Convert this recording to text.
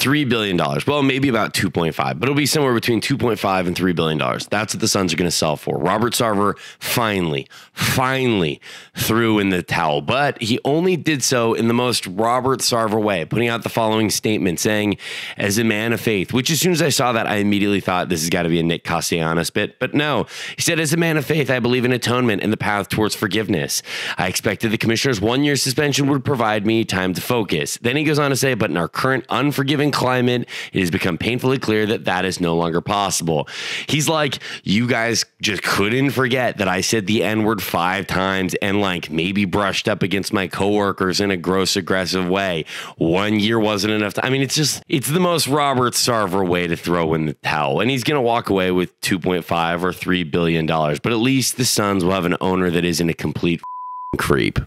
$3 billion. Well, maybe about 2.5, but it'll be somewhere between 2.5 and $3 billion. That's what the Suns are going to sell for. Robert Sarver finally, finally threw in the towel, but he only did so in the most Robert Sarver way, putting out the following statement saying, as a man of faith, which as soon as I saw that, I immediately thought this has got to be a Nick Castellanos bit, but no. He said, as a man of faith, I believe in atonement and the path towards forgiveness. I expected the commissioner's one year suspension would provide me time to focus. Then he goes on to say, but in our current unforgiving climate, it has become painfully clear that that is no longer possible. He's like, you guys just couldn't forget that I said the N word five times and like maybe brushed up against my coworkers in a gross, aggressive way. One year wasn't enough time. I mean, it's just, it's the most Robert Sarver way to throw in the towel. And he's going to walk away with 2.5 or $3 billion. But at least the Suns will have an owner that isn't a complete creep.